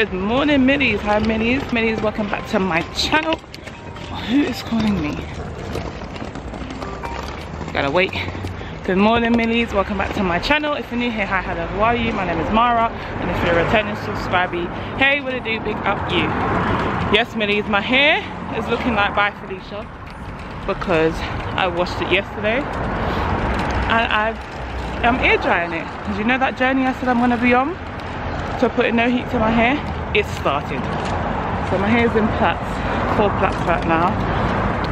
Good morning, Millies. Hi, Millies. Millies, welcome back to my channel. Who is calling me? Gotta wait. Good morning, Millies. Welcome back to my channel. If you're new here, hi, hello, how are you? My name is Maraa, and if you're a returning subscriber, hey, what it do? Big up you. Yes, Millies, my hair is looking like bye Felicia because I washed it yesterday, and I am air drying it. Because you know that journey I said I'm gonna be on? So putting no heat to my hair, it starting. So my hair's in plaits, four plaits right now.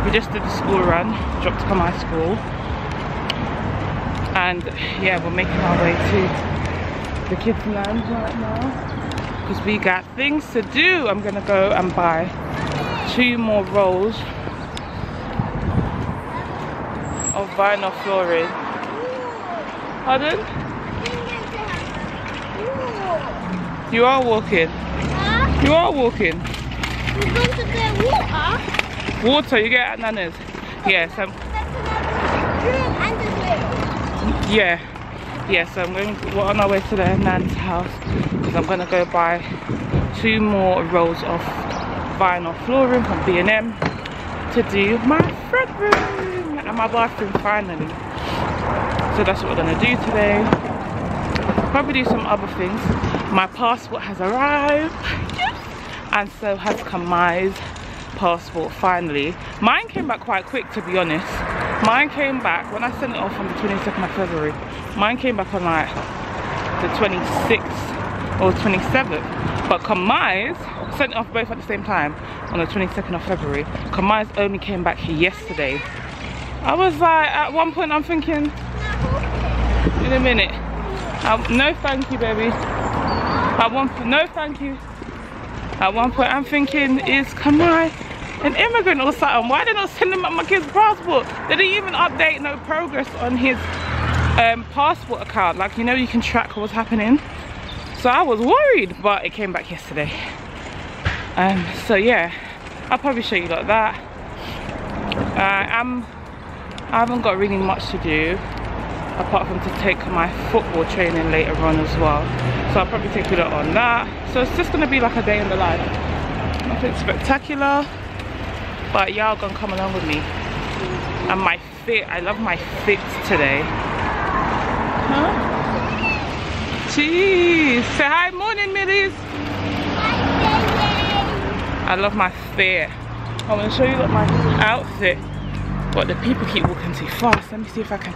We just did the school run, dropped to my school. And yeah, we're making our way to the kids' lounge right now. Because we got things to do. I'm gonna go and buy two more rolls of vinyl flooring. Pardon? You are walking. Huh? You are walking. We're going to get water. Water, you get at Nana's. Yes, I'm. Yeah. Yes, I'm going. To, we're on our way to the Nan's house because I'm going to go buy two more rolls of vinyl flooring from B&M to do my front room and my bathroom finally. So that's what we're going to do today. Probably do some other things my passport has arrived. And so has Kamai's passport finally. Mine came back quite quick to be honest. Mine came back when I sent it off on the 22nd of February mine came back on like the 26th or 27th but Kamai's sent it off both at the same time on the 22nd of February. Kamai's only came back yesterday. I was like at one point I'm thinking in a minute. Um, no thank you baby at one point, no thank you. At one point I'm thinking, is Kamai an immigrant or something? Why they not sending him my kid's passport? They didn't even update no progress on his um, passport account. Like, you know, you can track what's happening. So I was worried, but it came back yesterday. Um, so yeah, I'll probably show you like that. Uh, I'm, I haven't got really much to do apart from to take my football training later on as well. So i'll probably take it on that. So it's just gonna be like a day in the life. Nothing spectacular but y'all gonna come along with me. And my fit i love my fit today. Huh? Jeez say hi morning millies i love my fit. I'm gonna show you like my outfit but the people keep walking too fast let me see if i can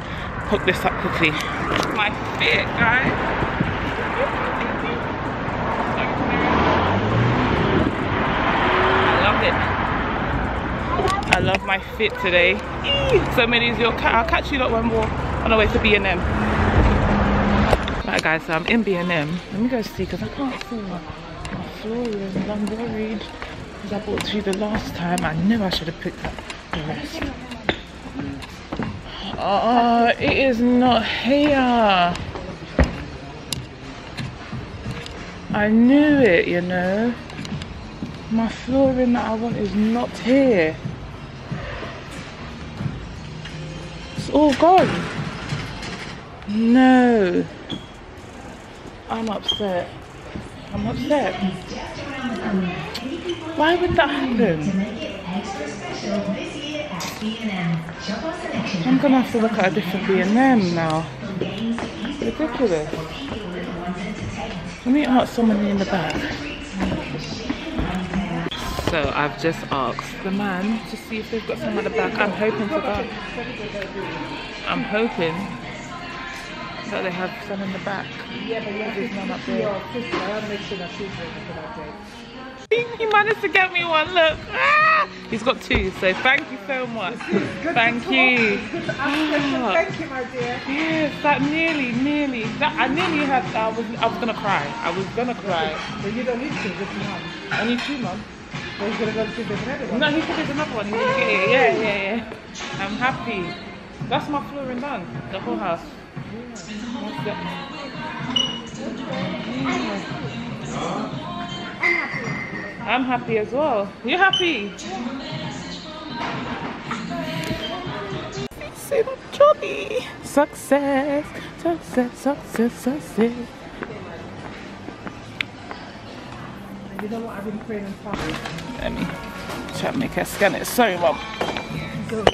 hook this up quickly. My fit, guys. I love it. I love my fit today. So many of your I'll catch you lot when we're on our way to B&M. Right guys, so I'm in B&M. Let me go see because I can't see my, my flooring. I'm worried because I bought two the last time. I knew I should have picked up the rest. Oh, it is not here. I knew it, you know. My flooring that I want is not here. It's all gone. No. I'm upset. I'm upset. Why would that happen? I'm gonna have to look at a different B&M now. ridiculous. Let me ask someone in the back. So I've just asked the man to see if they've got some at the back. I'm hoping for that. I'm hoping that they have some in the back. Yeah, but there's none up there. I'll make sure that she's ready for that day. He managed to get me one, look. Ah! He's got two, so thank you so much. Thank you. Thank you, my dear. Yes, that nearly, nearly. That I nearly had. I was. I was gonna cry. I was gonna cry. But you don't need to. Just one. I need two, mum. So he's gonna go to the other one. No, he said there's another one. He's gonna get it. Yeah, yeah, yeah. I'm happy. That's my flooring done. The whole house. Yeah. I'm happy as well. You happy? Sim Johnny. Success, success, success, success. You know what I've been praying and fasting? Let me try to make her scan it. Sorry, mom. So,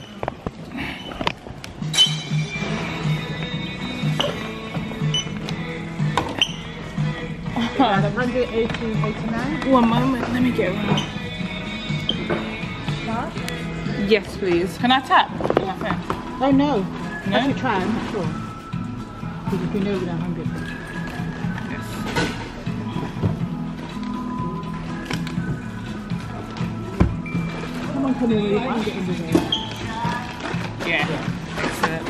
Huh. 118, 89. One moment, let me get. Huh? Yes, please. Can I tap? Phone. Oh no. No? I should try, I'm not sure. Because if you know with 100. Come on, come in, I'm getting the way. Yeah. That's it.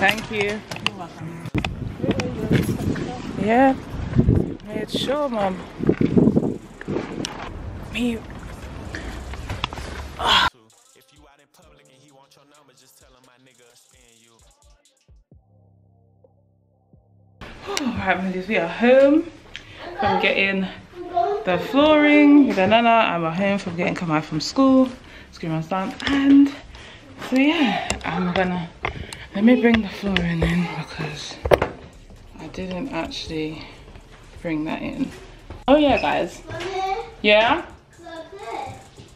Thank you. You're welcome. Yeah. And my nigga will you. Alright, Melissa, we are home from getting the flooring with Nana. I'm at home from getting come out from school, school runs down, and so yeah, I'm gonna let me bring the flooring in because I didn't actually bring that in. Oh yeah, guys. Yeah.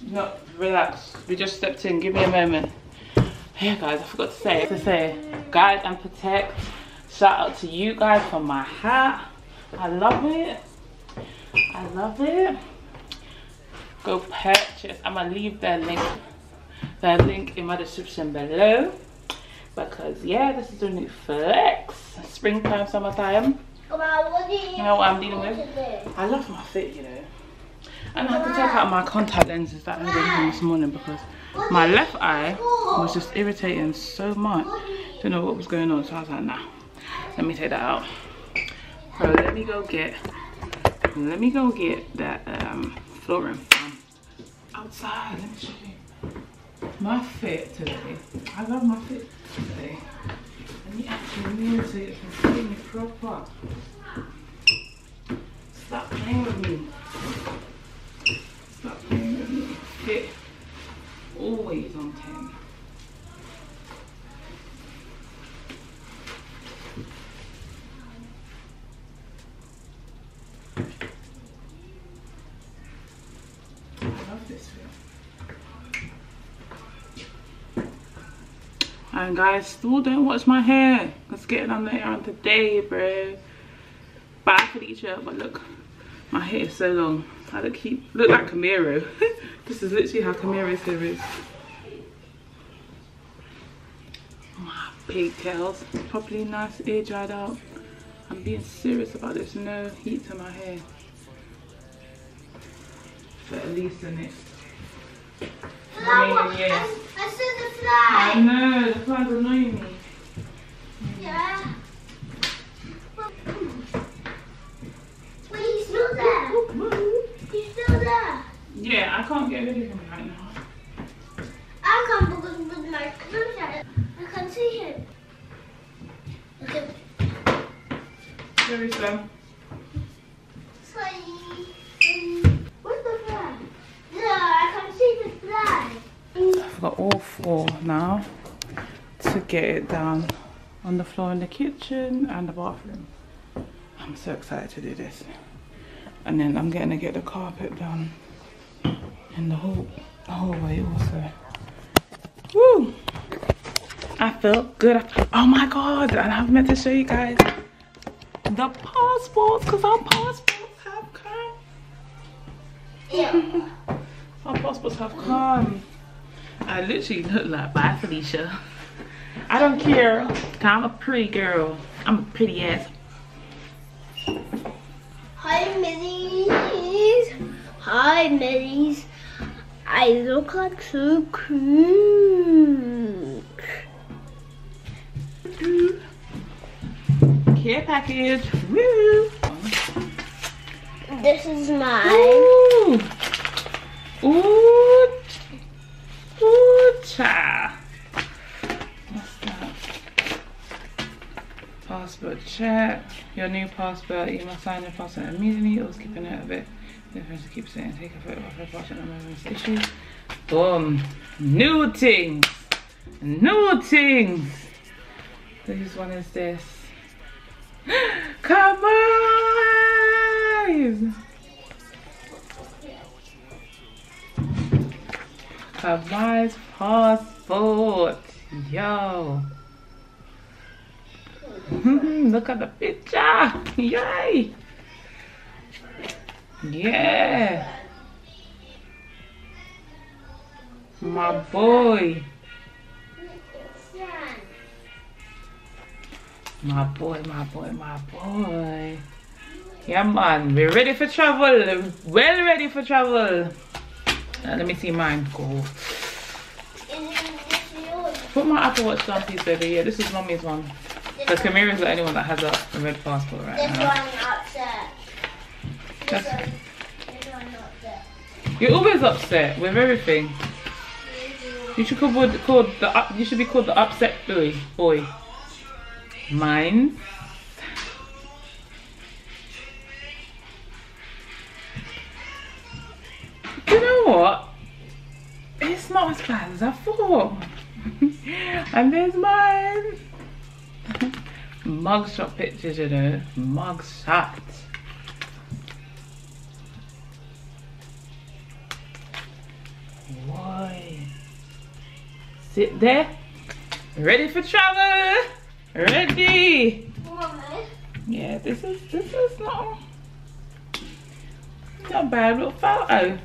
No, relax. We just stepped in. Give me a moment. Yeah, guys, I forgot to say to say, guide and protect. Shout out to you guys for my hat. I love it. I love it. Go purchase. I'm gonna leave their link, their link in my description below. Because yeah, this is a new flex. Springtime, summertime. What do you You know what I'm dealing with? I love my fit, you know. And I had to take out my contact lenses that I had in this morning because my left eye was just irritating so much. Didn't know what was going on, so I was like, nah, let me take that out. So let me go get, let me go get that um, flooring from outside. Let me show you. My fit today. I love my fit today. Let me actually move so you can see me proper. Playing with me. Stop playing with me. Fit always on 10. I love this fit. And guys, still don't watch my hair. It's getting on the hair on today, bro. But I could eat you up, but look, my hair is so long. I look keep look like Camaro. this is literally how Camaro's hair is. Oh, my pigtails, properly nice, air dried out. I'm being serious about this. No heat to my hair. But at least a next remaining years. I see the I fly. know, the flies annoy me. Yeah. Wait, he's still there. He's still there. Yeah, I can't get rid of him right now. I can't because with my clothes I can't see him. Okay. Very slow. Sorry. Where's the fly? No, I can't see the fly. I've got all four now to get it down on the floor in the kitchen and the bathroom. I'm so excited to do this. And then I'm going to get the carpet done in the whole the whole hallway also. Woo! I felt good. Oh my god! And I've meant to show you guys the passports because our passports have come. Yeah. Our passports have come. I literally look like bye Felicia. I don't care. I'm a pretty girl. I'm a pretty ass. Hi, Middies. Hi, Middies. I look like so cute. Care package. Woo! This is mine. Ooh. Ooh. Ooh, cha. What's that? Passport check. Your new passport. You must sign your passport immediately or keep a note of it. Difference keep saying take a photo of her watching the issue. Boom. New things. New things. This one is this. Come on! Kamai's passport. Yo. Look at the picture. Yay. Yeah. My boy. My boy, my boy, my boy. Yeah, man. We're ready for travel. Well ready for travel. Uh, let me see mine. Cool. Put my Apple Watch down, please, baby. Yeah, this is mommy's one. Because is the only one that has a, red passport right This now. one upset. That's-. You're always upset with everything. You should call the up. You should be called the upset boy. Boy. Mine. You know what? It's not as bad as I thought. and there's mine. Mugshot pictures, you know. Mugshot. Sit there. Ready for travel. Ready. Yeah, this is this is not not a bad little photo.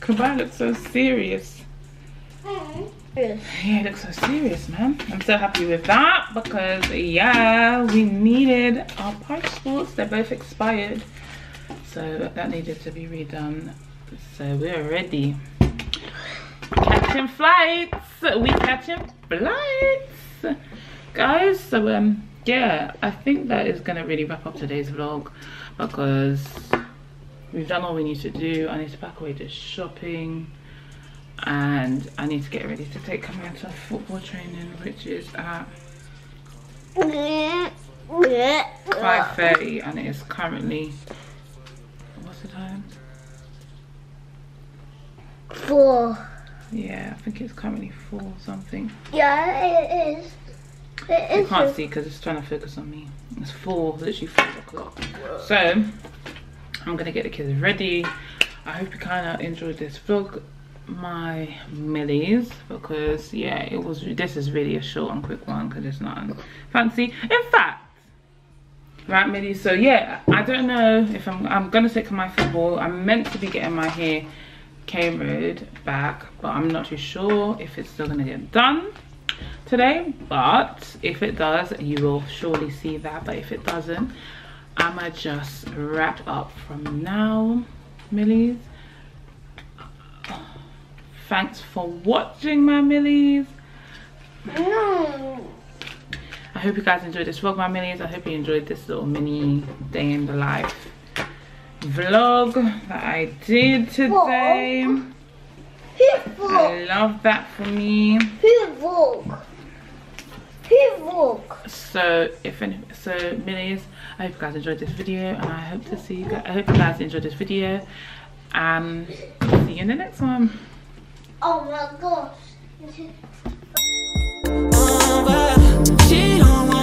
Kabal looks so serious. hmm. Yeah, it looks so serious, man. I'm so happy with that because yeah, we needed our passports. They're both expired, so that needed to be redone. So we're ready. Catching flights. We catching flights, guys. So um, yeah, I think that is gonna really wrap up today's vlog because we've done all we need to do. I need to pack away the shopping and I need to get ready to take Camilla to football training, which is at 5.30 and it is currently, what's the time? Four. Yeah, I think it's currently 4 something. Yeah, it is. It You is. can't see because it's trying to focus on me. It's 4, literally 4 o'clock. So, I'm going to get the kids ready. I hope you kind of enjoyed this vlog my millies because yeah it was this is really a short and quick one because it's not fancy in fact right millies so yeah i don't know if i'm i'm gonna stick to my football i'm meant to be getting my hair camered back but i'm not too sure if it's still gonna get done today but if it does you will surely see that but if it doesn't i'ma just wrap up from now millies. Thanks for watching my millies. No. i hope you guys enjoyed this vlog my millies. I hope you enjoyed this little mini day in the life vlog that i did today. Who i love that for me. Who walk? So if any so millies i hope you guys enjoyed this video and i hope to see you guys i hope you guys enjoyed this video and see you in the next one. Oh my gosh. She don't